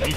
はい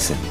Listen.